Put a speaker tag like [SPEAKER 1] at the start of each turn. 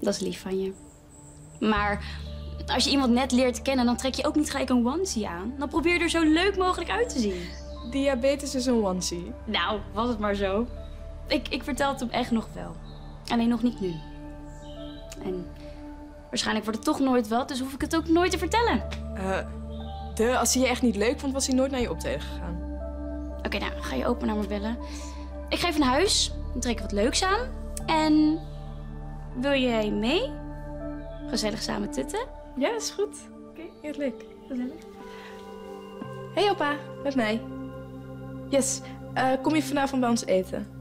[SPEAKER 1] Dat is lief van je. Maar als je iemand net leert kennen, dan trek je ook niet gelijk een onesie aan. Dan probeer je er zo leuk mogelijk uit te zien.
[SPEAKER 2] Diabetes is een onesie.
[SPEAKER 1] Nou, was het maar zo. Ik, ik vertel het hem echt nog wel. Alleen nog niet nu. En waarschijnlijk wordt het toch nooit wat, dus hoef ik het ook nooit te vertellen.
[SPEAKER 2] Eh, de, als hij je echt niet leuk vond, was hij nooit naar je optreden gegaan.
[SPEAKER 1] Oké, nou, ga je open naar me bellen. Ik ga even naar huis, dan trek ik wat leuks aan. En wil jij mee? Gezellig samen tutten?
[SPEAKER 2] Ja, is goed. Oké, heerlijk. Gezellig. Hey opa, met mij. Yes, eh, kom je vanavond bij ons eten?